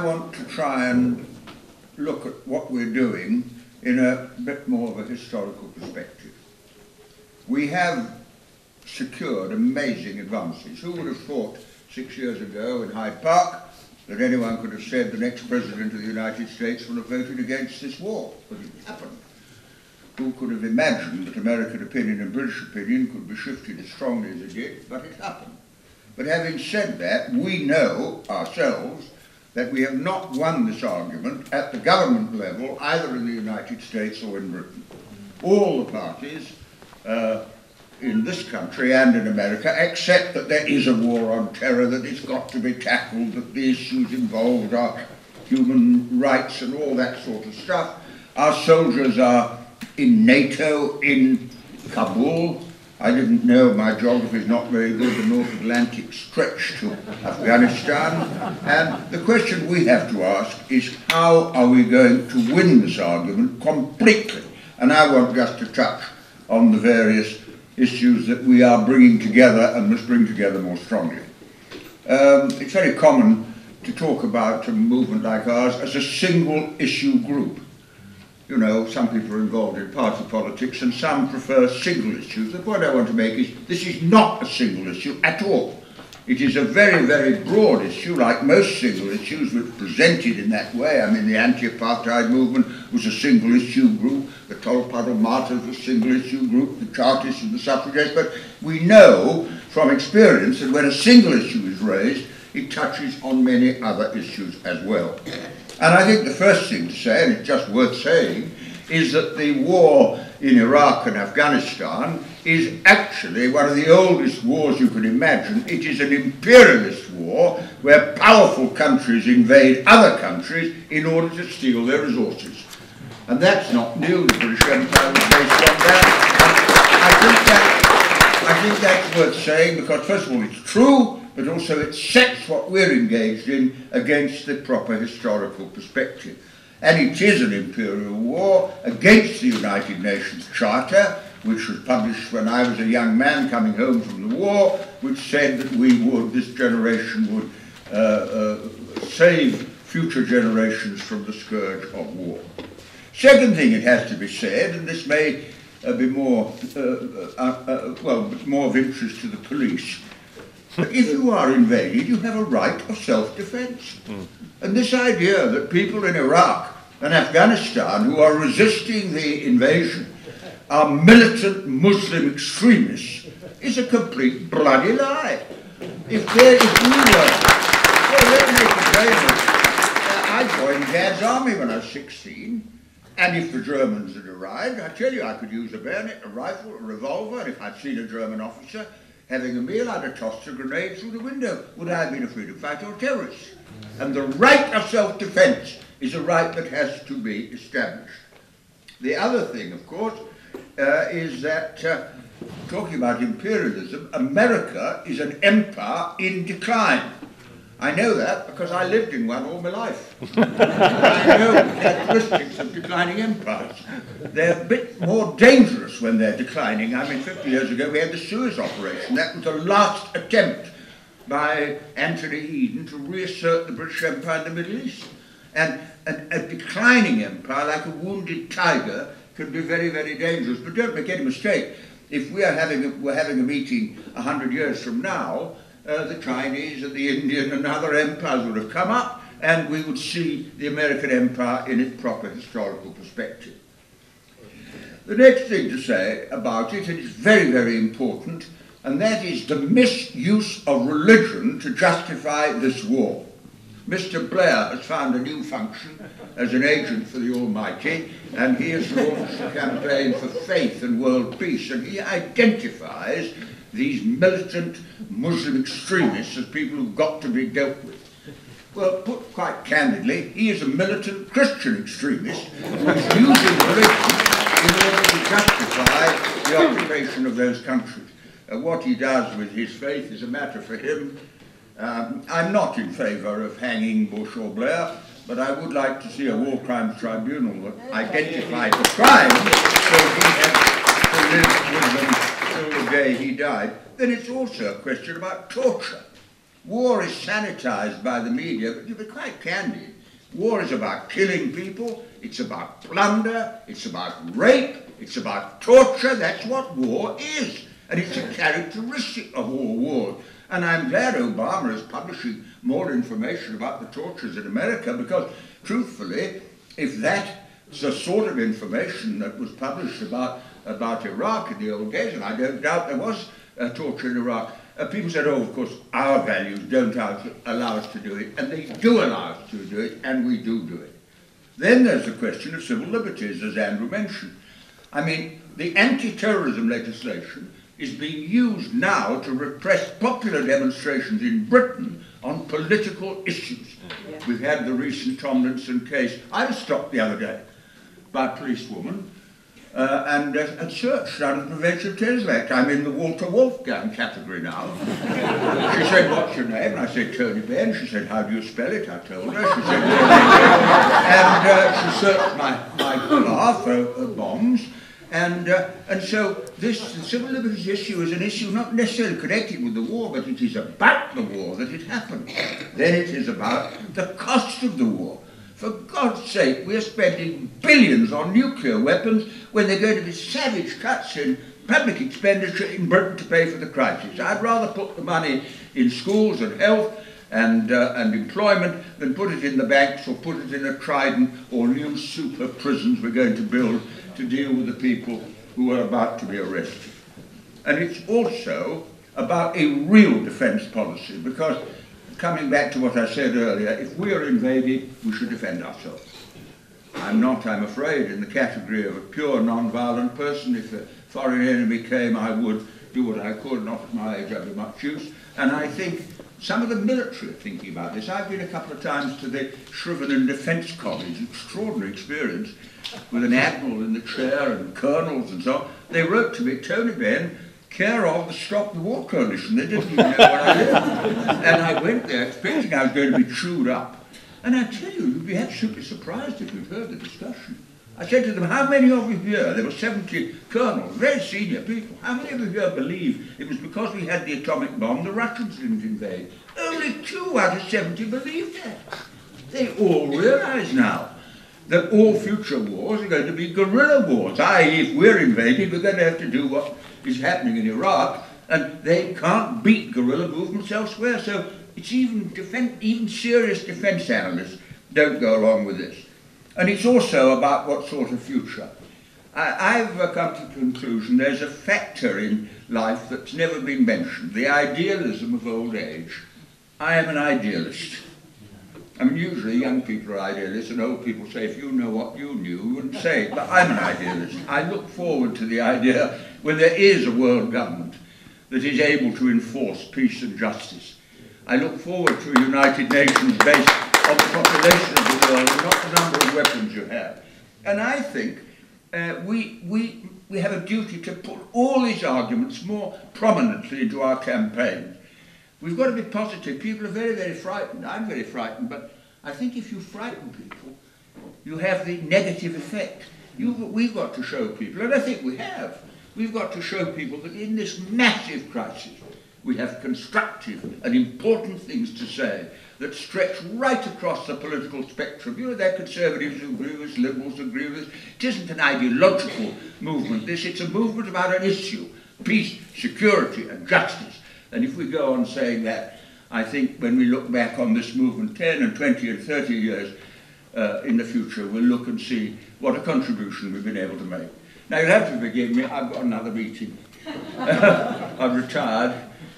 I want to try and look at what we're doing in a bit more of a historical perspective. We have secured amazing advances. Who would have thought six years ago in Hyde Park that anyone could have said the next president of the United States would have voted against this war? But it happened. Who could have imagined that American opinion and British opinion could be shifted as strongly as it did? But it happened. But having said that, we know ourselves that we have not won this argument at the government level, either in the United States or in Britain. All the parties uh, in this country and in America accept that there is a war on terror, that it's got to be tackled, that the issues involved are human rights and all that sort of stuff. Our soldiers are in NATO, in Kabul, I didn't know, my geography is not very good, the North Atlantic stretched to Afghanistan. And the question we have to ask is how are we going to win this argument completely? And I want just to touch on the various issues that we are bringing together and must bring together more strongly. Um, it's very common to talk about a movement like ours as a single issue group you know, some people are involved in party politics and some prefer single issues. The point I want to make is this is not a single issue at all. It is a very, very broad issue, like most single issues which presented in that way. I mean, the anti-apartheid movement was a single issue group, the Tolpuddle Martyrs was a single issue group, the Chartists and the suffragettes, but we know from experience that when a single issue is raised, it touches on many other issues as well. And I think the first thing to say, and it's just worth saying, is that the war in Iraq and Afghanistan is actually one of the oldest wars you can imagine. It is an imperialist war where powerful countries invade other countries in order to steal their resources. And that's not new. The British Empire was based on that. I think, that, I think that's worth saying because, first of all, it's true, but also it sets what we're engaged in against the proper historical perspective. And it is an imperial war against the United Nations Charter, which was published when I was a young man coming home from the war, which said that we would, this generation would uh, uh, save future generations from the scourge of war. Second thing it has to be said, and this may uh, be more, uh, uh, uh, well, more of interest to the police, but if you are invaded, you have a right of self-defense. Mm. And this idea that people in Iraq and Afghanistan who are resisting the invasion are militant Muslim extremists is a complete bloody lie. If, there, if we were, well, let me famous. Uh, I joined Dad's army when I was 16, and if the Germans had arrived, I tell you, I could use a bayonet, a rifle, a revolver, and if I'd seen a German officer, having a meal, I'd have tossed a grenade through the window. Would I have been afraid of fight or terrorists? And the right of self-defense is a right that has to be established. The other thing, of course, uh, is that, uh, talking about imperialism, America is an empire in decline. I know that because I lived in one all my life. I know the characteristics of declining empires. They're a bit more dangerous when they're declining. I mean, 50 years ago we had the Suez operation. That was the last attempt by Anthony Eden to reassert the British Empire in the Middle East. And a, declining empire, like a wounded tiger, can be very, very dangerous. But don't make any mistake, if we are having a, we're having a meeting 100 years from now, uh, the Chinese and the Indian and other empires would have come up, and we would see the American empire in its proper historical perspective. The next thing to say about it, and it's very, very important, and that is the misuse of religion to justify this war. Mr. Blair has found a new function as an agent for the Almighty, and he has launched a campaign for faith and world peace, and he identifies these militant Muslim extremists as people who've got to be dealt with. Well, put quite candidly, he is a militant Christian extremist who's using religion in order to justify the occupation of those countries. Uh, what he does with his faith is a matter for him. Um, I'm not in favour of hanging Bush or Blair, but I would like to see a war crimes tribunal that identified the crimes so he had to live with them till the day he died, then it's also a question about torture. War is sanitized by the media, but to be quite candid, war is about killing people, it's about plunder, it's about rape, it's about torture. That's what war is. And it's a characteristic of all wars. And I'm glad Obama is publishing more information about the tortures in America because, truthfully, if that's the sort of information that was published about, about Iraq in the old days, and I don't doubt there was uh, torture in Iraq, uh, people said, oh, of course, our values don't allow us to do it, and they do allow us to do it, and we do do it. Then there's the question of civil liberties, as Andrew mentioned. I mean, the anti-terrorism legislation is being used now to repress popular demonstrations in Britain on political issues. Yeah. We've had the recent Tomlinson case. I was stopped the other day by a policewoman uh, and, uh, and searched under the Prevention of Terrorism. I'm in the Walter Wolfgang category now. she said, what's your name? And I said, Tony Benn. She said, how do you spell it? I told her. She said, and uh, she searched my, my car for bombs. And, uh, and so this civil liberties issue is an issue not necessarily connected with the war, but it is about the war that it happened. Then it is about the cost of the war. For God's sake, we're spending billions on nuclear weapons when there are going to be savage cuts in public expenditure in Britain to pay for the crisis. I'd rather put the money in schools and health and, uh, and employment than put it in the banks or put it in a Trident or new super prisons we're going to build to deal with the people who are about to be arrested. And it's also about a real defence policy because coming back to what I said earlier, if we are invaded, we should defend ourselves. I'm not, I'm afraid, in the category of a pure non-violent person. If a foreign enemy came, I would do what I could, not at my age, I'd be much use. And I think some of the military are thinking about this. I've been a couple of times to the Shrivenham Defence College, extraordinary experience, with an admiral in the chair and colonels and so on. They wrote to me, Tony Benn, care of the Stop the War Coalition. They didn't know what I did. and I went there expecting I was going to be chewed up. And I tell you, you'd be absolutely surprised if you'd heard the discussion. I said to them, how many of you here, there were 70 colonels, very senior people, how many of you here believe it was because we had the atomic bomb the Russians didn't invade? Only two out of 70 believed that. They all realize now that all future wars are going to be guerrilla wars, i.e. if we're invaded, we're going to have to do what is happening in Iraq, and they can't beat guerrilla movements elsewhere. So it's even defense, even serious defence analysts don't go along with this. And it's also about what sort of future. I, have come to the conclusion there's a factor in life that's never been mentioned, the idealism of old age. I am an idealist. I mean, usually young people are idealists and old people say, if you know what you knew, you wouldn't say it. But I'm an idealist. I look forward to the idea when there is a world government that is able to enforce peace and justice. I look forward to a United Nations based on the population of the world and not the number of weapons you have. And I think uh, we, we, we have a duty to put all these arguments more prominently into our campaigns. We've got to be positive. People are very, very frightened. I'm very frightened, but I think if you frighten people, you have the negative effect. You, we've got to show people, and I think we have, We've got to show people that in this massive crisis, we have constructive and important things to say that stretch right across the political spectrum. You know, there are conservatives who agree with us, liberals who agree with us. It isn't an ideological movement, this. It's a movement about an issue, peace, security and justice. And if we go on saying that, I think when we look back on this movement 10 and 20 and 30 years uh, in the future, we'll look and see what a contribution we've been able to make. Now you'll have to forgive me, I've got another meeting. I've retired,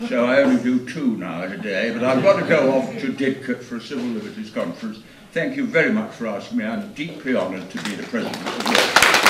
so I only do two now in a day, but I've got to go off to Didcot for a civil liberties conference. Thank you very much for asking me. I'm deeply honoured to be the president of the